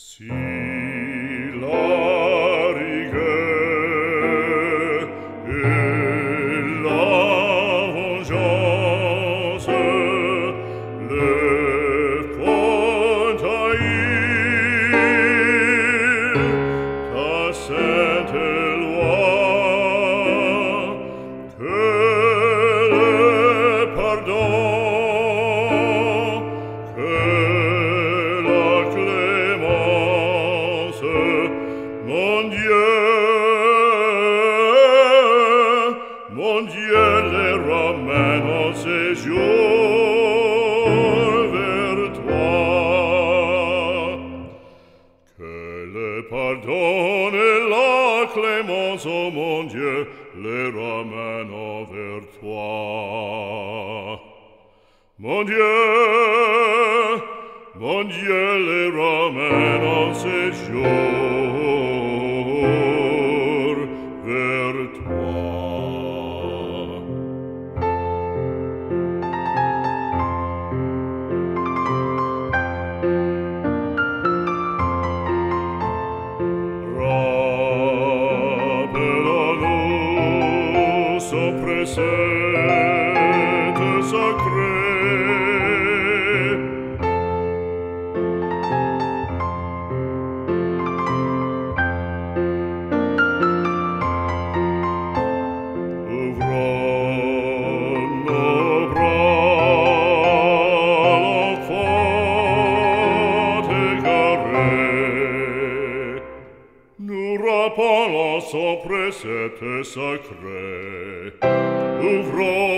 See. mon Dieu les Romains en séjour vers toi. Que le pardon et la clémence, oh mon Dieu, les Romains envers toi. Mon Dieu, mon Dieu, les Romains en séjour presente sacre Ouvra sopra sete sacre, uvro